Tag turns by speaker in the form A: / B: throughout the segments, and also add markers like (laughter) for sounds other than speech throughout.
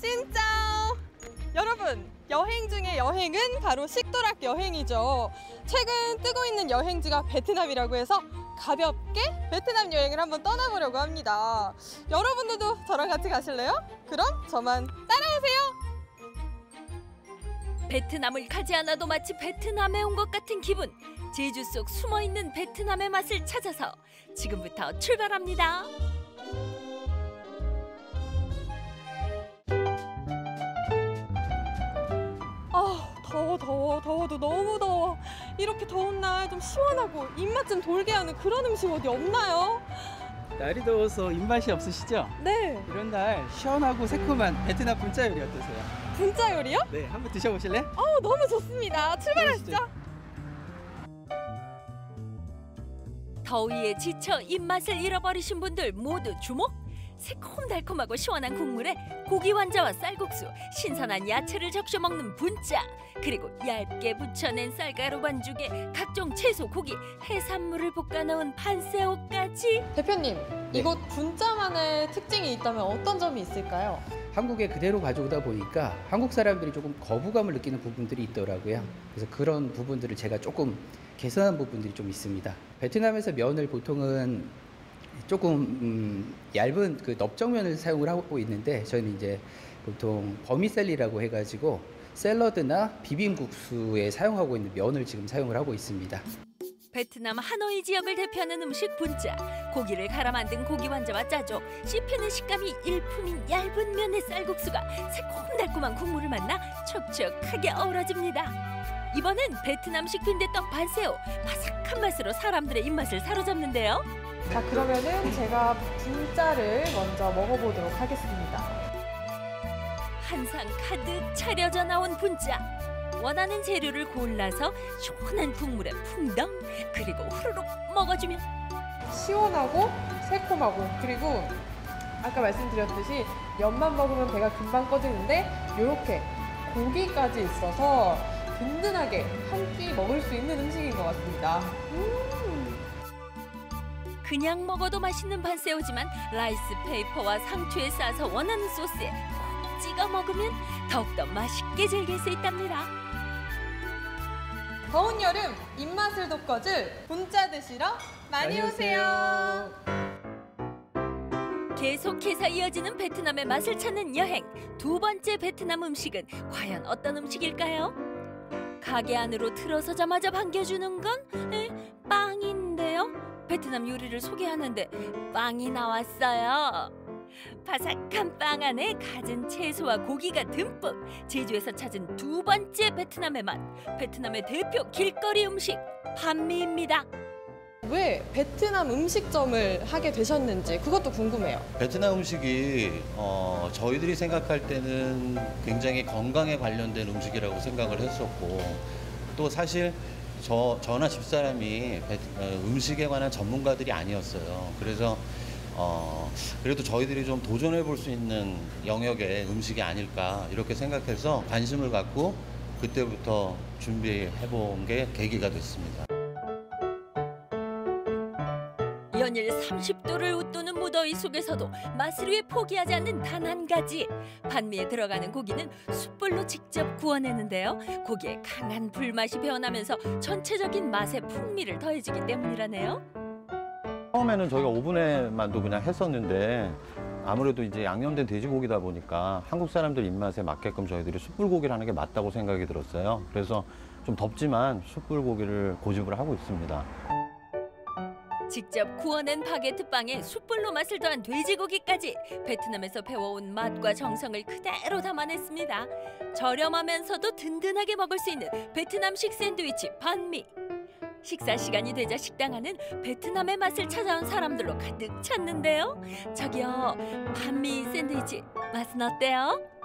A: 신짜오! 여러분, 여행 중에 여행은 바로 식도락 여행이죠. 최근 뜨고 있는 여행지가 베트남이라고 해서 가볍게 베트남 여행을 한번 떠나보려고 합니다. 여러분들도 저랑 같이 가실래요? 그럼 저만 따라오세요.
B: 베트남을 가지 않아도 마치 베트남에 온 것 같은 기분. 제주 속 숨어 있는 베트남의 맛을 찾아서 지금부터 출발합니다.
A: 더워 더워 더워도 너무 더워. 이렇게 더운 날 좀 시원하고 입맛 좀 돌게 하는 그런 음식 어디 없나요?
C: 날이 더워서 입맛이 없으시죠?
A: 네,
C: 이런 날 시원하고 새콤한 베트남 분짜 요리 어떠세요?
A: 분짜 요리요?
C: 네, 한번 드셔보실래?
A: 어, 너무 좋습니다. 출발하시죠.
B: 더위에 지쳐 입맛을 잃어버리신 분들 모두 주목! 새콤달콤하고 시원한 국물에 고기 완자와 쌀국수, 신선한 야채를 적셔 먹는 분짜, 그리고 얇게 부쳐낸 쌀가루 반죽에 각종 채소, 고기, 해산물을 볶아 넣은 판새우까지
A: 대표님,
C: 네.
A: 이곳 분짜만의 특징이 있다면 어떤 점이 있을까요?
C: 한국에 그대로 가져오다 보니까 한국 사람들이 조금 거부감을 느끼는 부분들이 있더라고요. 그래서 그런 부분들을 제가 조금 개선한 부분들이 좀 있습니다. 베트남에서 면을 보통은 조금 음, 얇은 그 넓적면을 사용을 하고 있는데 저희는 이제 보통 버미셀리라고 해가지고 샐러드나 비빔국수에 사용하고 있는 면을 지금 사용을 하고 있습니다.
B: 베트남 하노이 지역을 대표하는 음식 분짜 고기를 갈아 만든 고기 완자와 짜조 씹히는 식감이 일품인 얇은 면의 쌀국수가 새콤달콤한 국물을 만나 촉촉하게 어우러집니다. 이번엔 베트남식 빈대떡 반새우. 바삭한 맛으로 사람들의 입맛을 사로잡는데요
A: 자, 그러면은 제가 분짜를 먼저 먹어보도록 하겠습니다.
B: 한상 가득 차려져 나온 분짜 원하는 재료를 골라서 시원한 국물에 풍덩 그리고 후루룩 먹어주면
A: 시원하고 새콤하고 그리고 아까 말씀드렸듯이 면만 먹으면 배가 금방 꺼지는데 이렇게 고기까지 있어서 든든하게 한 끼 먹을 수 있는 음식인 것 같습니다.
B: 그냥 먹어도 맛있는 반쎄오지만 라이스 페이퍼와 상추에 싸서 원하는 소스에 콕 찍어 먹으면 더욱더 맛있게 즐길 수 있답니다.
A: 더운 여름 입맛을 돋궈줄 분짜 드시러 많이 오세요.
B: 계속해서 이어지는 베트남의 맛을 찾는 여행. 두 번째 베트남 음식은 과연 어떤 음식일까요? 가게 안으로 들어서자마자 반겨주는 건 에, 빵인데요. 베트남 요리를 소개하는데 빵이 나왔어요. 바삭한 빵 안에 갖은 채소와 고기가 듬뿍 제주에서 찾은 두 번째 베트남의 맛 베트남의 대표 길거리 음식 반미입니다.
A: 왜 베트남 음식점을 하게 되셨는지 그것도 궁금해요.
D: 베트남 음식이 어, 저희들이 생각할 때는 굉장히 건강에 관련된 음식이라고 생각을 했었고 또 사실 저, 저나 집사람이 베- 어, 음식에 관한 전문가들이 아니었어요. 그래서 어, 그래도 저희들이 좀 도전해 볼 수 있는 영역의 음식이 아닐까 이렇게 생각해서 관심을 갖고 그때부터 준비해 본 게 계기가 됐습니다.
B: 연일 30도를 웃도는 무더위 속에서도 맛을 위해 포기하지 않는 단 한 가지 반미에 들어가는 고기는 숯불로 직접 구워내는데요 고기에 강한 불맛이 배어나면서 전체적인 맛의 풍미를 더해주기 때문이라네요
E: 처음에는 저희가 오븐에만도 그냥 했었는데 아무래도 이제 양념된 돼지고기다 보니까 한국 사람들 입맛에 맞게끔 저희들이 숯불고기를 하는 게 맞다고 생각이 들었어요. 그래서 좀 덥지만 숯불고기를 고집을 하고 있습니다.
B: 직접 구워낸 바게트 빵에 숯불로 맛을 더한 돼지고기까지 베트남에서 배워온 맛과 정성을 그대로 담아냈습니다. 저렴하면서도 든든하게 먹을 수 있는 베트남식 샌드위치 반미. 식사 시간이 되자 식당 안은 베트남의 맛을 찾아온 사람들로 가득 찼는데요. 저기요, 반미 샌드위치 맛은 어때요?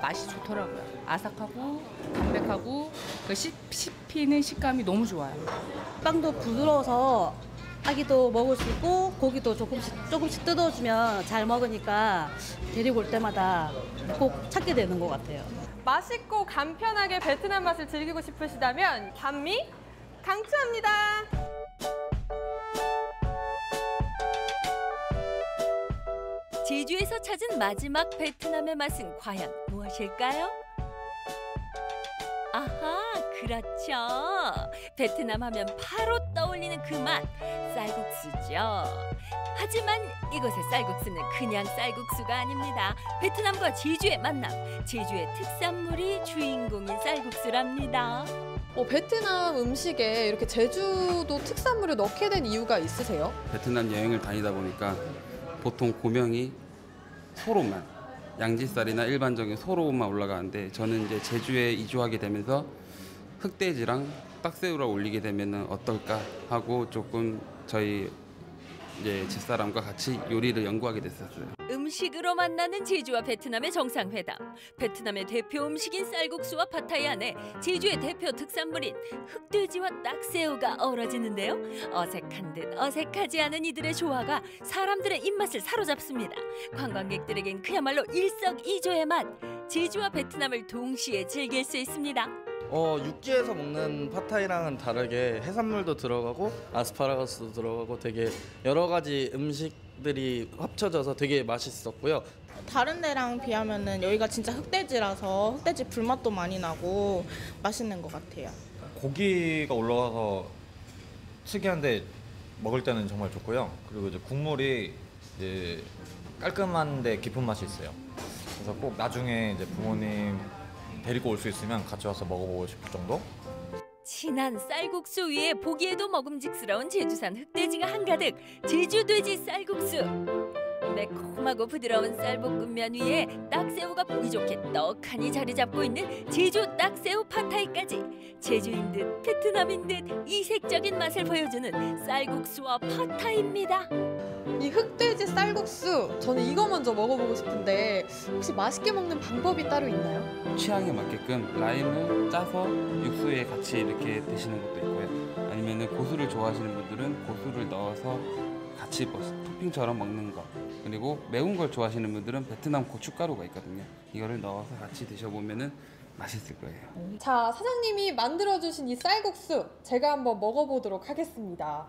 F: 맛이 좋더라고요. 아삭하고 담백하고 그 씹, 씹히는 식감이 너무 좋아요.
G: 빵도 부드러워서 아기도 먹을 수 있고 고기도 조금씩 조금씩 뜯어주면 잘 먹으니까 데리고 올 때마다 꼭 찾게 되는 것 같아요.
A: 맛있고 간편하게 베트남 맛을 즐기고 싶으시다면 반미 강추합니다.
B: 제주에서 찾은 마지막 베트남의 맛은 과연 무엇일까요? 아하, 그렇죠. 베트남 하면 바로 떠올리는 그 맛, 쌀국수죠. 하지만 이곳의 쌀국수는 그냥 쌀국수가 아닙니다. 베트남과 제주의 만남, 제주의 특산물이 주인공인 쌀국수랍니다.
A: 어, 베트남 음식에 이렇게 제주도 특산물을 넣게 된 이유가 있으세요?
H: 베트남 여행을 다니다 보니까 보통 고명이 소로만 양지살이나 일반적인 소로만 올라가는데 저는 이제 제주에 이주하게 되면서 흑돼지랑 딱새우를 올리게 되면 어떨까 하고 조금 저희 이제 집사람과 같이 요리를 연구하게 됐었어요.
B: 음식으로 만나는 제주와 베트남의 정상회담. 베트남의 대표 음식인 쌀국수와 팟타이 안에 제주의 대표 특산물인 흑돼지와 딱새우가 어우러지는데요. 어색한 듯 어색하지 않은 이들의 조화가 사람들의 입맛을 사로잡습니다. 관광객들에겐 그야말로 일석이조의 맛. 제주와 베트남을 동시에 즐길 수 있습니다.
I: 어, 육지에서 먹는 팟타이랑은 다르게 해산물도 들어가고 아스파라거스도 들어가고 되게 여러 가지 음식들이 합쳐져서 되게 맛있었고요.
J: 다른 데랑 비하면은 여기가 진짜 흑돼지라서 흑돼지 불맛도 많이 나고 맛있는 것 같아요.
K: 고기가 올라가서 특이한데 먹을 때는 정말 좋고요. 그리고 이제 국물이 이제 깔끔한데 깊은 맛이 있어요. 그래서 꼭 나중에 이제 부모님 데리고 올 수 있으면 같이 와서 먹어보고 싶을 정도?
B: 진한 쌀국수 위에 보기에도 먹음직스러운 제주산 흑돼지가 한가득 제주돼지 쌀국수. 매콤하고 부드러운 쌀볶음면 위에 딱새우가 보기 좋게 떡하니 자리 잡고 있는 제주 딱새우 팟타이까지. 제주인 듯 베트남인 듯 이색적인 맛을 보여주는 쌀국수와 팟타이입니다
A: 이 흑돼지 쌀국수 저는 이거 먼저 먹어보고 싶은데 혹시 맛있게 먹는 방법이 따로 있나요?
H: 취향에 맞게끔 라임을 짜서 육수에 같이 이렇게 드시는 것도 있고요. 아니면은 고수를 좋아하시는 분들은 고수를 넣어서 같이 뭐 토핑처럼 먹는 거. 그리고 매운 걸 좋아하시는 분들은 베트남 고춧가루가 있거든요. 이거를 넣어서 같이 드셔보면은 맛있을 거예요.
A: 자 사장님이 만들어주신 이 쌀국수 제가 한번 먹어보도록 하겠습니다.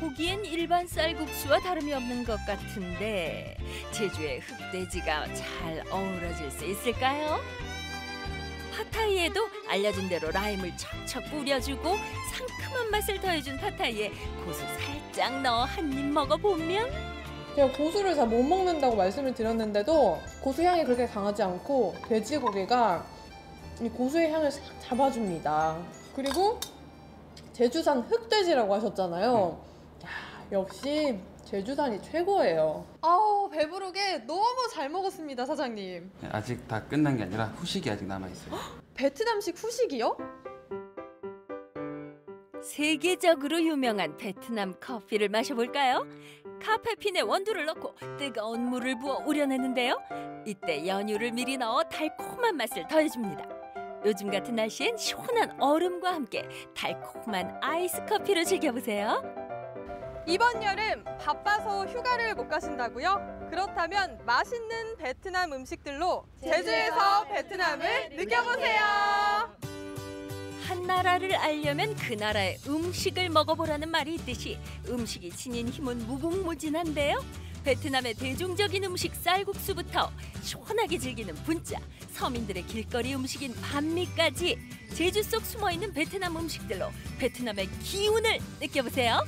B: 보기엔 일반 쌀국수와 다름이 없는 것 같은데 제주의 흑돼지가 잘 어우러질 수 있을까요? 팟타이에도 알려준 대로 라임을 척척 뿌려주고 상큼한 맛을 더해준 팟타이에 고수 살짝 넣어 한 입 먹어보면
A: 제가 고수를 잘 못 먹는다고 말씀을 드렸는데도 고수 향이 그렇게 강하지 않고 돼지고기가 이 고수의 향을 싹 잡아줍니다. 그리고 제주산 흑돼지라고 하셨잖아요. 야, 역시 제주산이 최고예요. 아우 배부르게 너무 잘 먹었습니다, 사장님.
H: 네, 아직 다 끝난 게 아니라 후식이 아직 남아 있어요. (gasps)
A: 베트남식 후식이요?
B: 세계적으로 유명한 베트남 커피를 마셔볼까요? 카페핀에 원두를 넣고 뜨거운 물을 부어 우려내는데요. 이때 연유를 미리 넣어 달콤한 맛을 더해줍니다. 요즘 같은 날씨엔 시원한 얼음과 함께 달콤한 아이스 커피로 즐겨보세요.
A: 이번 여름 바빠서 휴가를 못 가신다고요? 그렇다면 맛있는 베트남 음식들로 제주에서 베트남을 느껴보세요.
B: 한 나라를 알려면 그 나라의 음식을 먹어보라는 말이 있듯이 음식이 지닌 힘은 무궁무진한데요. 베트남의 대중적인 음식 쌀국수부터 시원하게 즐기는 분짜, 서민들의 길거리 음식인 반미까지 제주 속 숨어있는 베트남 음식들로 베트남의 기운을 느껴보세요.